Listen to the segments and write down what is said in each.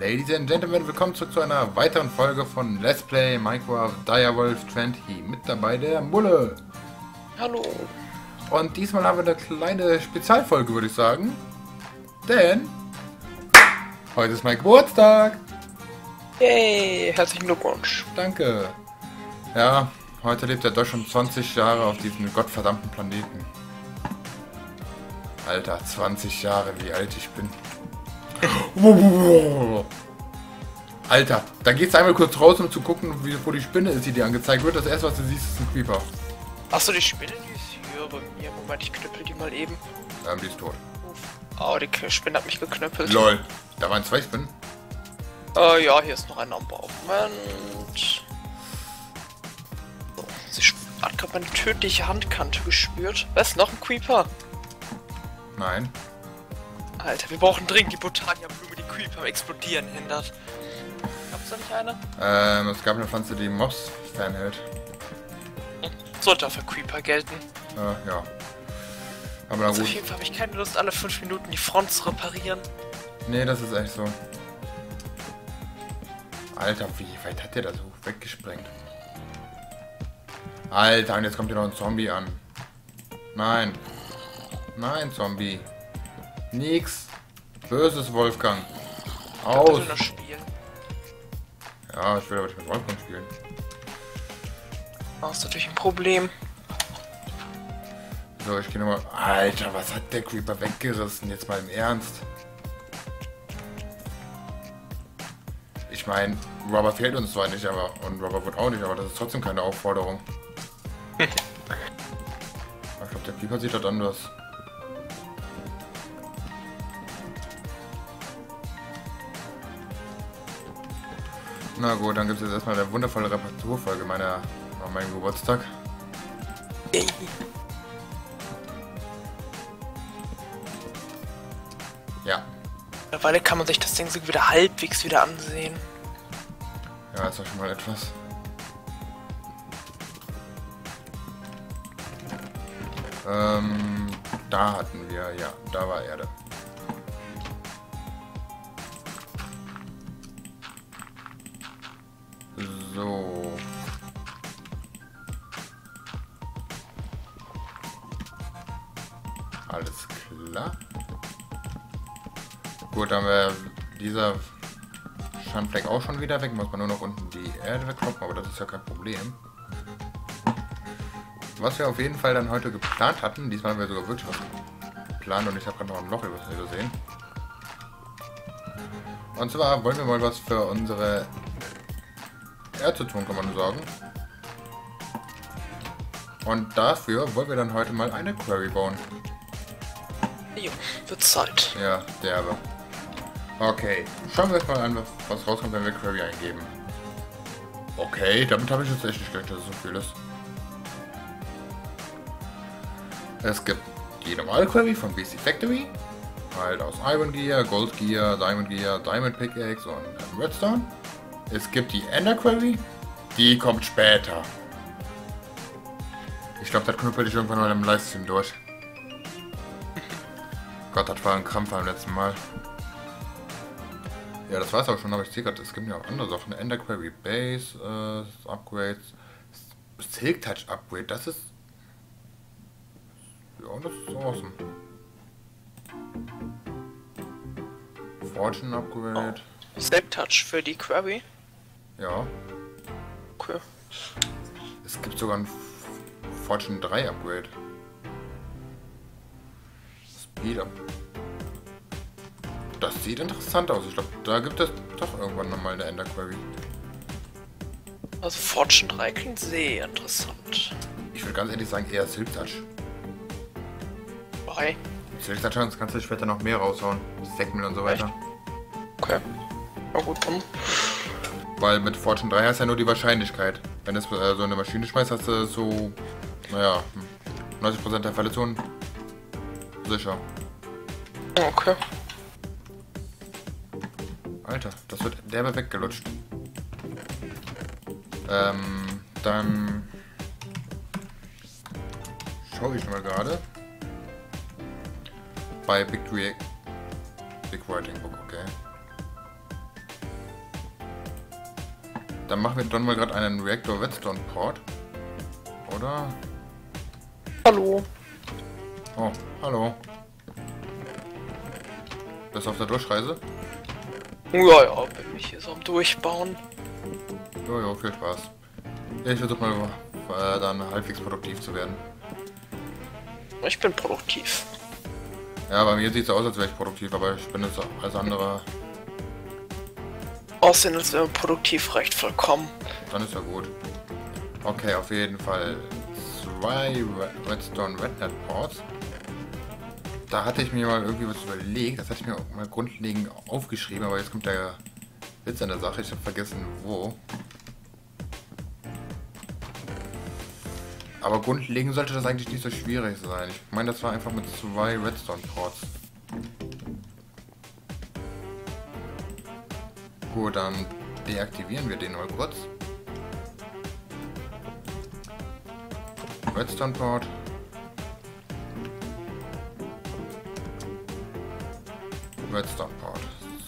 Ladies and Gentlemen, willkommen zurück zu einer weiteren Folge von Let's Play Minecraft Direwolf 20. Mit dabei der Mulle. Hallo. Und diesmal haben wir eine kleine Spezialfolge, würde ich sagen. Denn heute ist mein Geburtstag. Yay, herzlichen Glückwunsch. Danke. Ja, heute lebt er doch schon 20 Jahre auf diesem gottverdammten Planeten. Alter, 20 Jahre, wie alt ich bin. Alter, da gehst du einmal kurz raus, um zu gucken, wie, wo die Spinne ist, die dir angezeigt wird. Das erste, was du siehst, ist ein Creeper. Achso, die Spinne, die ist hier bei mir. Moment, ich knüppel die mal eben. Ähm, die ist tot. Oh, die Spinne hat mich geknüppelt. Lol. Da waren zwei Spinnen. Äh, ja, hier ist noch ein am Bau. Moment. So, sie hat gerade meine tödliche Handkante gespürt. Was, noch ein Creeper? Nein. Alter, wir brauchen dringend die Botania-Blume, die Creeper am Explodieren hindert. Gab's da nicht eine? Ähm, es gab eine Pflanze, die Mobs fernhält. Sollte auch für Creeper gelten. Äh, ja. Aber Also auf jeden Fall habe ich keine Lust, alle 5 Minuten die Front zu reparieren. Nee, das ist echt so. Alter, wie weit hat der das hoch weggesprengt? Alter, und jetzt kommt hier noch ein Zombie an. Nein. Nein, Zombie. Nix. Böses Wolfgang. Aus. Ja, ich will aber nicht mit Wolfgang spielen. Das ist natürlich ein Problem. So, ich gehe nochmal. Alter, was hat der Creeper weggerissen? Jetzt mal im Ernst. Ich meine, Rubber fehlt uns zwar nicht, aber. Und Rubber wird auch nicht, aber das ist trotzdem keine Aufforderung. ich glaube, der Creeper sieht das anders. Na gut, dann gibt es jetzt erstmal eine wundervolle Reparaturfolge meiner, an meinem Geburtstag. Ja, Mittlerweile kann man sich das Ding so wieder halbwegs wieder ansehen. Ja, ist doch schon mal etwas. Ähm, da hatten wir, ja, da war Erde. Wieder weg. Muss man nur noch unten die Erde wegkloppen, aber das ist ja kein Problem. Was wir auf jeden Fall dann heute geplant hatten, diesmal haben wir sogar wirklich was geplant und ich habe gerade noch ein Loch übersehen. Und zwar wollen wir mal was für unsere Erze tun, kann man sagen. Und dafür wollen wir dann heute mal eine Query bauen. Jo, wird Zeit. Ja, derbe. Okay, schauen wir uns mal an, was, rauskommt, wenn wir Query eingeben. Okay, damit habe ich jetzt echt nicht gedacht, dass es so viel ist. Es gibt die normale Query von BC Factory, halt aus Iron Gear, Gold Gear, Diamond Gear, Diamond Pickaxe und Redstone. Es gibt die Ender Query, die kommt später. Ich glaube, das knüppel ich irgendwann mal im Livestream durch. Gott, das war ein Krampf beim letzten Mal. Ja, das war's auch schon, aber ich sehe gerade, es gibt ja auch andere Sachen. Ender Query Base, äh, Upgrades, Silk Touch Upgrade, das ist. Ja, das ist awesome. Fortune Upgrade, Silk Touch für die Query. ja. Okay. Es gibt sogar ein Fortune 3 Upgrade. Speed Up. Das sieht interessant aus. Ich glaube, da gibt es doch irgendwann nochmal eine Ender Query. Also Fortune 3 klingt sehr interessant. Ich würde ganz ehrlich sagen, eher Silk Touch. Bei. Silk Touch das kannst du später noch mehr raushauen. Segment und so weiter. Okay. Na gut, dann. Weil mit Fortune 3 hast du ja nur die Wahrscheinlichkeit. Wenn du äh, so eine Maschine schmeißt, hast du so, naja, 90% der Fälle schon sicher. Okay. Alter, das wird derbe weggelutscht. Ähm, dann schaue ich mal gerade. Bei Big, Re Big Writing Book, okay. Dann machen wir dann mal gerade einen Reactor Whetstone Port. Oder? Hallo. Oh, hallo. Bist du auf der Durchreise? Ja, ja, bin mich hier so am Durchbauen. Jojo, viel Spaß. Ich versuche mal äh, dann halbwegs produktiv zu werden. Ich bin produktiv. Ja, bei mir sieht es aus, als wäre ich produktiv, aber ich bin jetzt als anderer. Aussehen, als wäre produktiv reicht vollkommen. Dann ist ja gut. Okay, auf jeden Fall zwei Redstone Rednet Ports. Da hatte ich mir mal irgendwie was überlegt, das hatte ich mir mal grundlegend aufgeschrieben, aber jetzt kommt der Witz an der Sache, ich habe vergessen wo. Aber grundlegend sollte das eigentlich nicht so schwierig sein. Ich meine, das war einfach mit zwei Redstone-Ports. Gut, dann deaktivieren wir den mal kurz. Redstone-Port. Redstone-Port.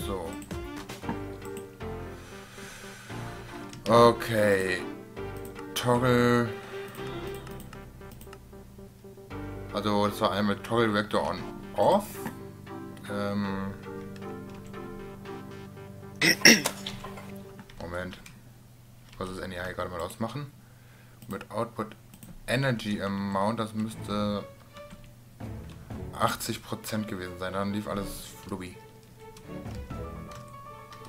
So. Okay. Toggle Also das war einmal Toggle Reactor on Off. Ähm Moment. Ich muss das NEI gerade mal ausmachen. Mit Output Energy Amount, das müsste 80% gewesen sein. Dann lief alles flubby.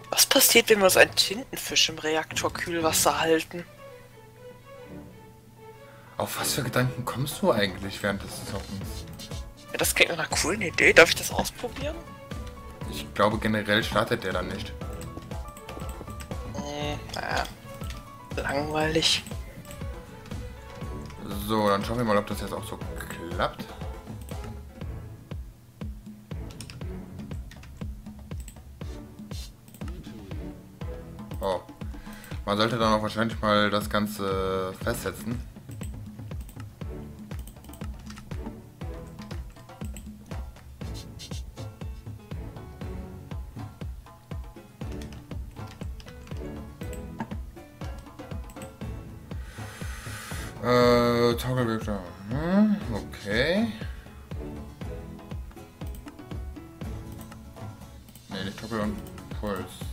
Was passiert, wenn wir so einen Tintenfisch im Reaktor Kühlwasser halten? Auf was für Gedanken kommst du eigentlich während des Zockens? Ja, das klingt nach einer coolen Idee. Darf ich das ausprobieren? Ich glaube generell startet der dann nicht. Hm, naja. Langweilig. So, dann schauen wir mal, ob das jetzt auch so klappt. Man sollte dann auch wahrscheinlich mal das Ganze festsetzen. Äh. Hm, okay. Ne, nicht Toggle und Puls.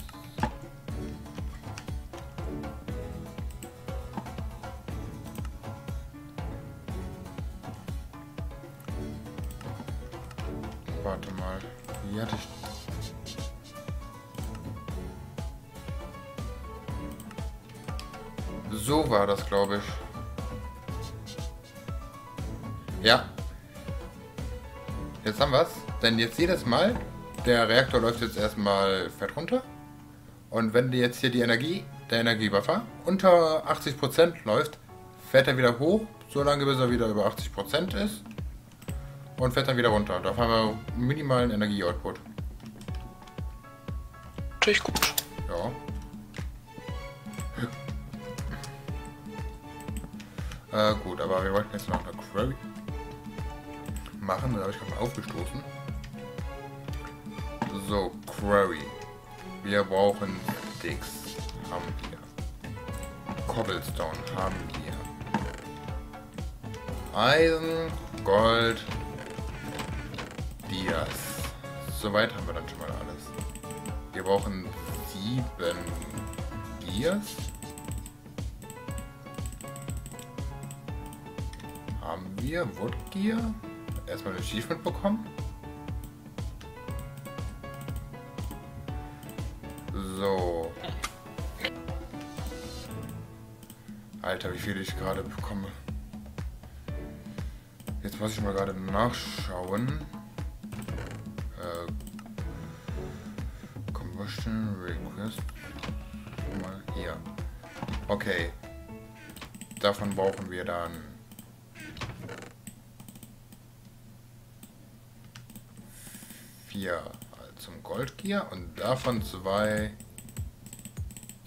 Hatte ich So war das, glaube ich. Ja. Jetzt haben wir es. Denn jetzt jedes Mal, der Reaktor läuft jetzt erstmal fett runter. Und wenn jetzt hier die Energie, der Energiebuffer, unter 80% läuft, fährt er wieder hoch, solange bis er wieder über 80% ist. Und fährt dann wieder runter. Da haben wir minimalen Energieoutput. Natürlich gut. Ja. Äh, gut, aber wir wollten jetzt noch eine Query machen. Da habe ich gerade mal aufgestoßen. So, Query. Wir brauchen Sticks. Haben wir. Cobblestone haben wir. Eisen, Gold, Dias. Soweit haben wir dann schon mal alles. Wir brauchen sieben Dias. Haben wir Wood Gear? erstmal ein Achievement bekommen. So. Alter, wie viel ich gerade bekomme. Jetzt muss ich mal gerade nachschauen. Combustion Request. Mal hier. Okay. Davon brauchen wir dann vier zum Gold Gear und davon zwei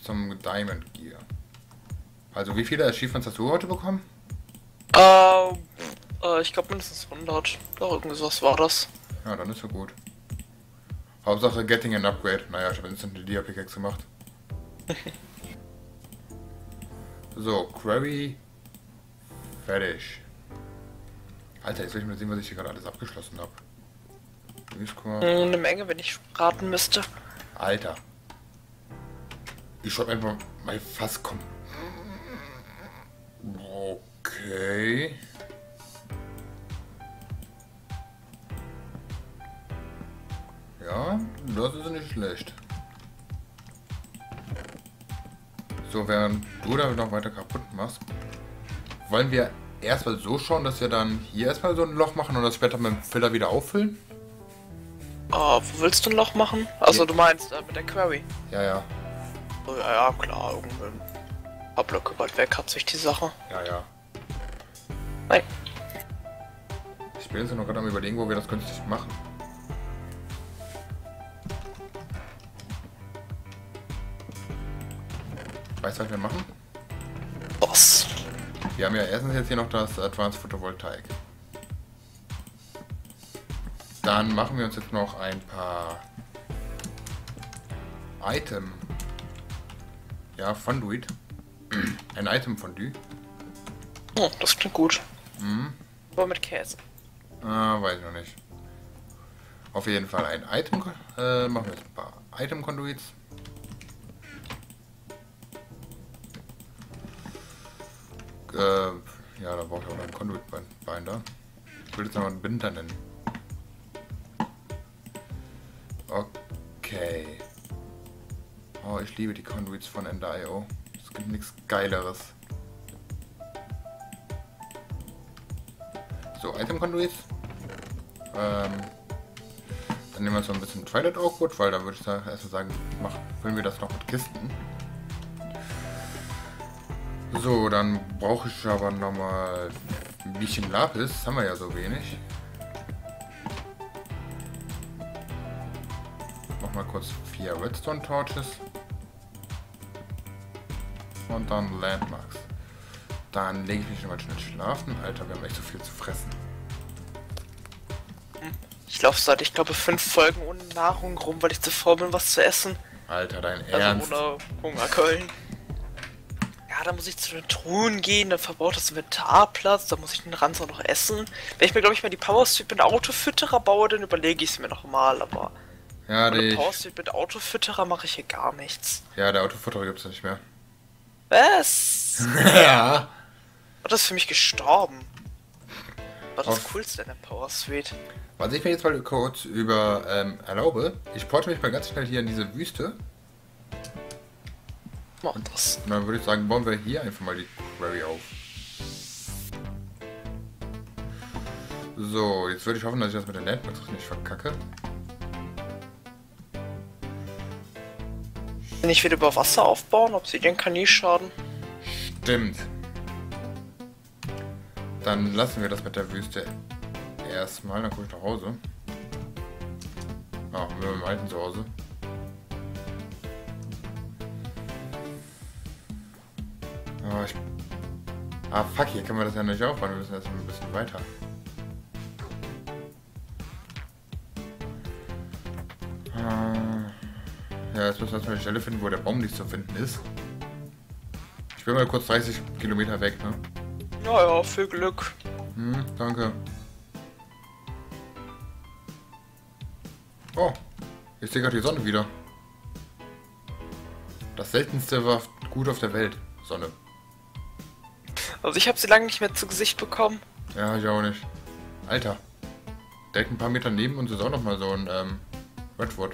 zum Diamond Gear. Also wie viele Achievements hast du heute bekommen? Uh, äh, ich glaube mindestens 100. Doch, irgendwie sowas war das. Ja, dann ist ja gut. Hauptsache getting an upgrade. Naja, ich habe instant die Dia Pickaxe gemacht. So, Query. Fertig. Alter, jetzt will ich mal sehen, was ich hier gerade alles abgeschlossen habe. Hm, eine Menge, wenn ich raten müsste. Alter. Ich schreibe einfach mal Fass kommen. Okay. Ja, das ist nicht schlecht. So, während du da noch weiter kaputt machst, wollen wir erstmal so schauen, dass wir dann hier erstmal so ein Loch machen und das später mit dem Filler wieder auffüllen? Oh, wo willst du ein Loch machen? Also du meinst äh, mit der Query? Ja, ja. Oh, ja, ja, klar, irgendwo ein paar Blöcke weit weg hat sich die Sache. Ja, ja. Nein. Ich bin jetzt noch gerade am überlegen, wo wir das günstig machen. Weißt du, was wir machen? Was? Wir haben ja erstens jetzt hier noch das Advanced Photovoltaik. Dann machen wir uns jetzt noch ein paar Item. Ja, Fonduit. Ein Item Fondue. Oh, das klingt gut. Mhm. Aber mit Käse. Ah, weiß ich noch nicht. Auf jeden Fall ein Item. Äh, machen wir jetzt ein paar Item Conduits. Äh, ja, da brauche ich auch noch einen Conduit Binder. Ich will jetzt noch einen Binder nennen. Okay. Oh, ich liebe die Conduits von Ender.io. Es gibt nichts Geileres. So, Item Conduits. Ähm, dann nehmen wir so ein bisschen Twilight Oakwood, weil da würde ich erstmal sagen, mach, füllen wir das noch mit Kisten. So, dann brauche ich aber nochmal ein bisschen Lapis. Haben wir ja so wenig. Mach mal kurz vier Redstone Torches. Und dann Landmarks. Dann lege ich mich nochmal schnell schlafen. Alter, wir haben echt so viel zu fressen. Ich laufe seit, ich glaube, fünf Folgen ohne Nahrung rum, weil ich zu faul bin, was zu essen. Alter, dein also Ernst? ohne Hungerkeulen. Ja, da muss ich zu den Truhen gehen, dann verbaut das Inventarplatz, da muss ich den Ranz auch noch essen. Wenn ich mir, glaube ich, mal die Powersuit mit Autofütterer baue, dann überlege ich es mir noch mal, aber... Ja, die, Powersuit mit Autofütterer mache ich hier gar nichts. ja, der Autofutter gibt's nicht mehr. Was? ja. War das für mich gestorben? War das Auf- coolste in der Power Suite? Was ich mir jetzt mal kurz über ähm, erlaube, ich porte mich mal ganz schnell hier in diese Wüste. Das. Und dann würde ich sagen, bauen wir hier einfach mal die Query auf. So, jetzt würde ich hoffen, dass ich das mit den Landmarks nicht verkacke. Wenn ich wieder über Wasser aufbauen, Obsidian kann nie schaden. Stimmt. Dann lassen wir das mit der Wüste erstmal, dann komme ich nach Hause. Ah, wir im alten Zuhause. Ah, ah, fuck, hier können wir das ja nicht aufbauen, wir müssen erstmal ein bisschen weiter. Ah, Ja, jetzt müssen wir erstmal eine Stelle finden, wo der Baum nicht zu finden ist. Ich bin mal kurz 30 Kilometer weg, ne? Naja, viel Glück. Hm, danke. Oh, ich sehe gerade die Sonne wieder. Das seltenste war gut auf der Welt. Sonne. Also ich habe sie lange nicht mehr zu Gesicht bekommen. Ja, ich auch nicht. Alter. Direkt ein paar Meter neben uns ist auch nochmal so ein ähm, Redwood.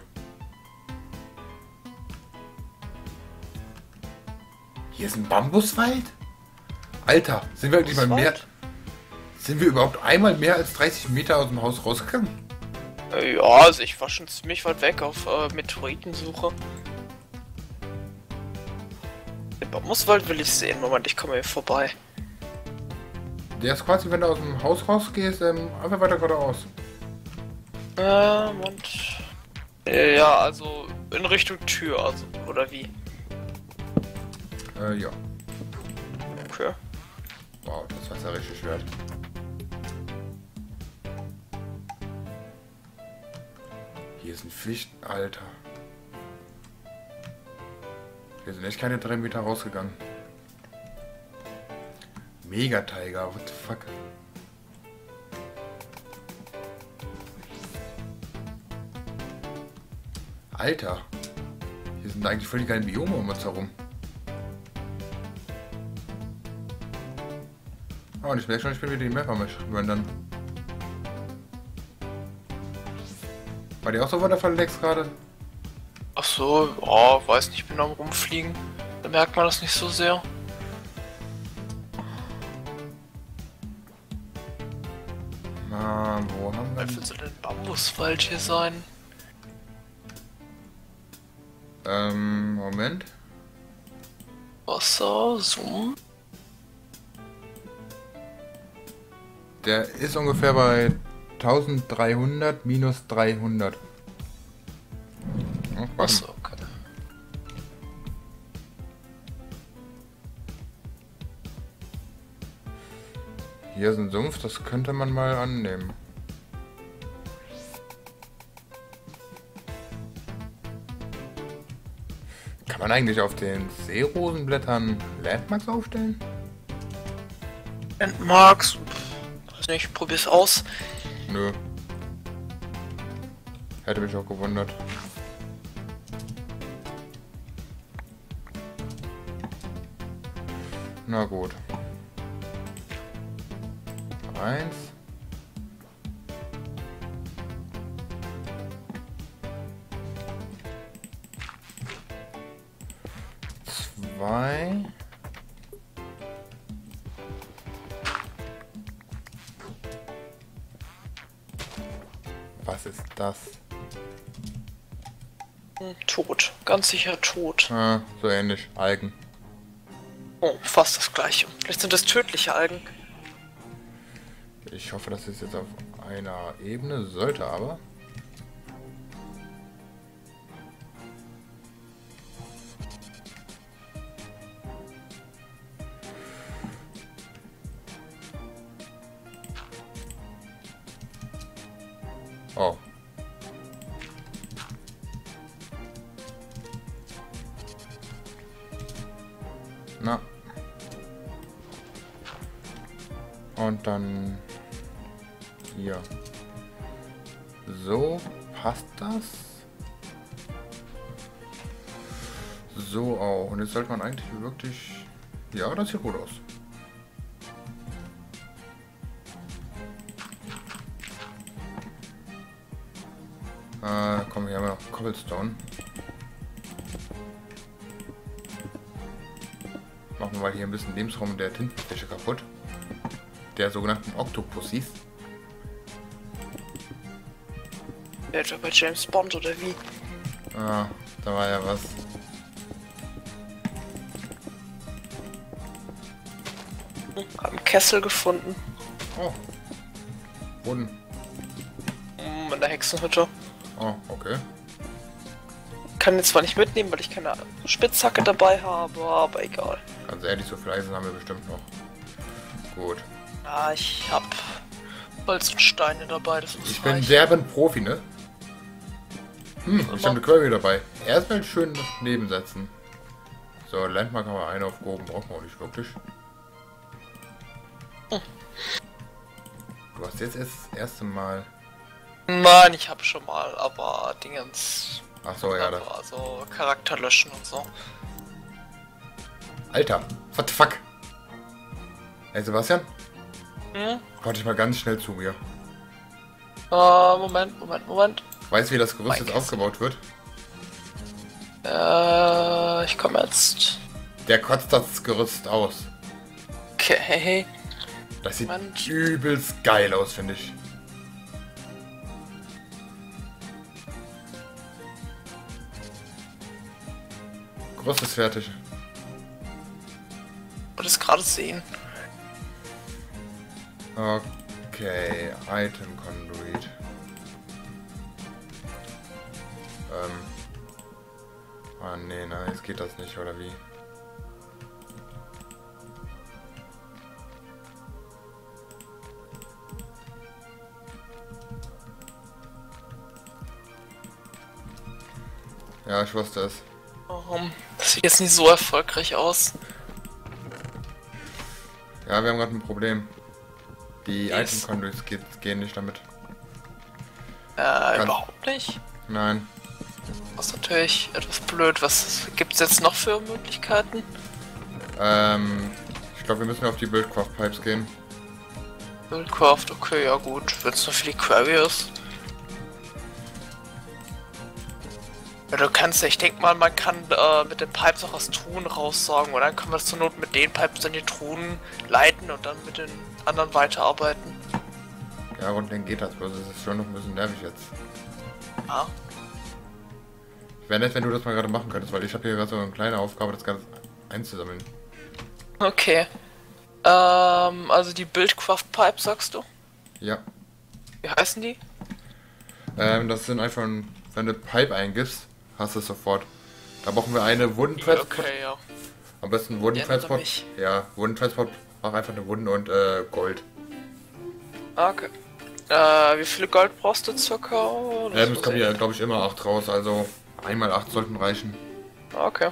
Hier ist ein Bambuswald? Alter, sind wir eigentlich mal mehr... Sind wir überhaupt einmal mehr als 30 Meter aus dem Haus rausgegangen? Äh, Ja, also ich war schon ziemlich weit weg auf äh, Meteoritensuche. Den Bambuswald will ich sehen. Moment, ich komme hier vorbei. Der ist quasi, wenn du aus dem Haus rausgehst, ähm, einfach weiter geradeaus. Äh, und... Äh, Ja, also in Richtung Tür, also, oder wie? Äh, ja. Okay. Wow, das war ja richtig wert. Hier ist ein Fisch, Alter. Wir sind echt keine drei Meter rausgegangen. Mega Tiger, what the fuck? Alter. Hier sind eigentlich voll die geilen Biome um uns herum. Oh, und ich merke schon, ich bin wieder die Map am Rendern. War die auch so wundervoll Lex gerade? Ach so, ja, weiß nicht, ich bin am rumfliegen. Da merkt man das nicht so sehr. Na, wo haben wir... Wie soll denn Bambuswald hier sein? Ähm, Moment. Wasser, Zoom. Der ist ungefähr bei 1300 minus 300. Ach. Achso, okay. Hier ist ein Sumpf, das könnte man mal annehmen. Kann man eigentlich auf den Seerosenblättern Landmarks aufstellen? Landmarks. Weiß nicht, probier's aus. Nö. Hätte mich auch gewundert. Na gut. Eins. Ganz sicher tot. Ah, so ähnlich. Algen. Oh, fast das gleiche. Vielleicht sind das tödliche Algen. Ich hoffe, das ist jetzt auf einer Ebene. Sollte aber. Ja, das sieht gut aus. Äh, komm, hier haben wir noch Cobblestone. Machen wir mal hier ein bisschen Lebensraum der Tintenfische kaputt. Der sogenannten Octopussies. Ja, etwa bei James Bond oder wie? Ah, da war ja was. Kessel gefunden. Oh. Boden. Hm, in der Hexenhütte. Oh, okay. Kann jetzt zwar nicht mitnehmen, weil ich keine Spitzhacke dabei habe, aber egal. Ganz ehrlich, so viel Eisen haben wir bestimmt noch. Gut. Ja, ich hab Holz und Steine dabei, das ist Ich bin reicht. derben Profi, ne? Hm, ich habe eine Query dabei. Erstmal schön nebensetzen. So, Landmark haben wir eine aufgehoben, brauchen wir auch nicht wirklich. Hast jetzt erst das erste Mal. Nein, ich habe schon mal, aber Dingens. Ach so, ja, das. Also Charakter löschen und so. Alter, what the fuck? Hey Sebastian, Hm? warte ich mal ganz schnell zu mir. Äh, Moment, Moment, Moment. Weißt du, wie das Gerüst Mein jetzt Kessel. aufgebaut wird? Äh, ich komme jetzt. Der kotzt das Gerüst aus. Okay. Das sieht Moment. übelst geil aus, finde ich. Gerüst ist fertig. wollte es gerade sehen. Okay, Item Conduit. Ähm. Ah, nee, nein, jetzt geht das nicht, oder wie? Ja, ich wusste es. Warum? Das sieht jetzt nicht so erfolgreich aus. Ja, wir haben gerade ein Problem. Die Yes. Item Conduits geht, gehen nicht damit. Äh, überhaupt nicht. Nein. Das ist natürlich etwas blöd. Was gibt's jetzt noch für Möglichkeiten? Ähm, ich glaube, wir müssen auf die Buildcraft Pipes gehen. Buildcraft, okay, ja gut. Wenn es nur für die Query ist. Ja, du kannst ja, ich denke mal, man kann äh, mit den Pipes auch aus Truhen raussaugen und dann können wir das zur Not mit den Pipes dann die Truhen leiten und dann mit den anderen weiterarbeiten. Ja, grundlegend geht das, bloß es ist schon noch ein bisschen nervig jetzt. Ja. Wäre nett, wenn du das mal gerade machen könntest, weil ich habe hier gerade so eine kleine Aufgabe, das Ganze einzusammeln. Okay. Ähm, also die Buildcraft Pipes, sagst du? Ja. Wie heißen die? Ähm, das sind einfach, wenn du Pipe eingibst, hast du es sofort. Da brauchen wir eine Wooden Transport. Okay, ja. Am besten Wooden Ich erinnere Transport. mich. Ja, Wooden Transport. Mach einfach eine Wooden und äh, Gold. Okay. Äh, wie viele Gold brauchst du circa? Das Ähm, es ich- ja, glaube ich, immer 8 raus, also einmal 8 sollten reichen. Okay.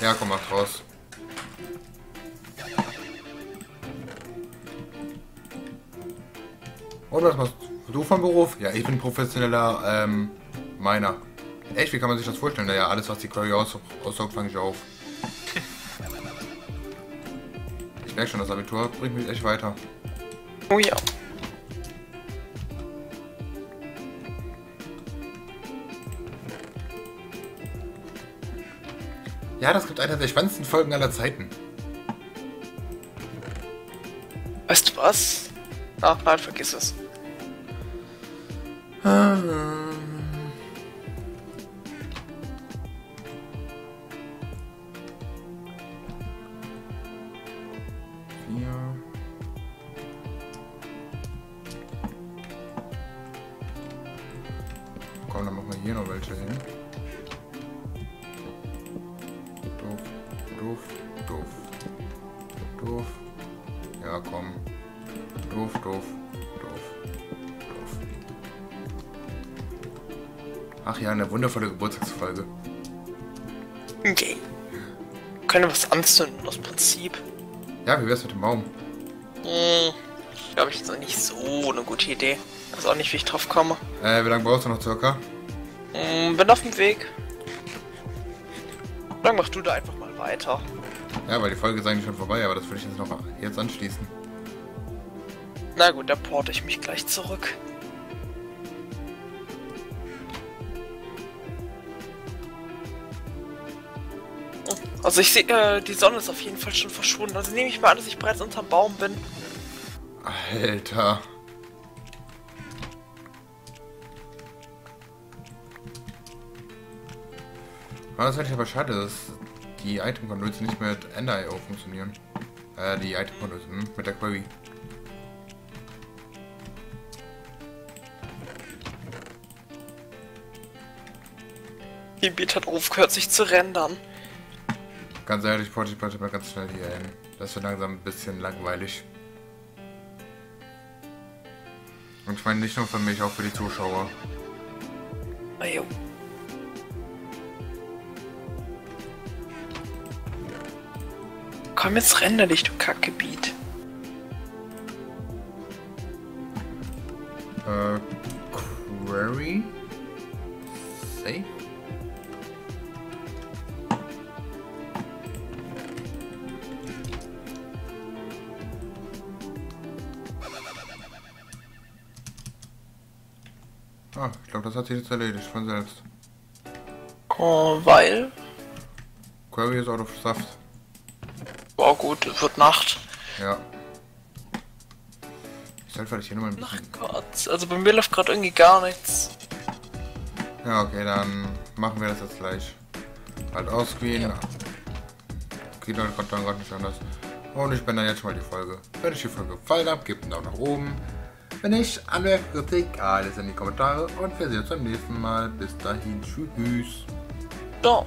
Ja, komm, 8 raus. Und was machst du von Beruf? Ja, ich bin professioneller ähm, Miner. Echt, wie kann man sich das vorstellen? Naja, alles, was die Query aus aussaugt, fange ich auf. Ich merke schon, das Abitur bringt mich echt weiter. Oh ja. Ja, das gibt einer der spannendsten Folgen aller Zeiten. Weißt du was? Ach nein, vergiss es. Vier. Ach ja, eine wundervolle Geburtstagsfolge. Okay. Können wir was anzünden aus Prinzip? Ja, wie wär's mit dem Baum? Hm. Glaube ich jetzt auch nicht so eine gute Idee. Weiß auch nicht, wie ich drauf komme. Äh, wie lange brauchst du noch circa? Hm, bin auf dem Weg. Dann mach du da einfach mal weiter. Ja, weil die Folge ist eigentlich schon vorbei, aber das würde ich jetzt noch jetzt anschließen. Na gut, dann porte ich mich gleich zurück. Also ich sehe, äh, die Sonne ist auf jeden Fall schon verschwunden. Also nehme ich mal an, dass ich bereits unterm Baum bin. Alter. Ah, das finde ich aber schade, dass die Item-Controls nicht mit Ender.io funktionieren. Äh, die Item-Controls, hm, mit der Query. Die Beat hat aufgehört, sich zu rendern. Ganz ehrlich, Porti, Porti, mal ganz schnell hier hin. Das wird langsam ein bisschen langweilig. Und ich meine nicht nur für mich, auch für die Zuschauer. Na jo. Komm jetzt render dich, du Kackgebiet. Ah, ich glaube, das hat sich jetzt erledigt von selbst. Oh, weil? Query ist out of Saft. Boah gut, es wird Nacht. Ja. Ich sollte vielleicht hier nochmal ein Ach bisschen... Gott, also bei mir läuft gerade irgendwie gar nichts. Ja, okay, dann machen wir das jetzt gleich. Halt ausqueen. Ja. Geht dann gerade dann gerade nicht anders. Und ich beende jetzt schon mal die Folge. Wenn euch die Folge gefallen hat, gebt einen Daumen nach oben. Wenn nicht, Anmerkung, Kritik, alles in die Kommentare. Und wir sehen uns beim nächsten Mal. Bis dahin, tschüss. So.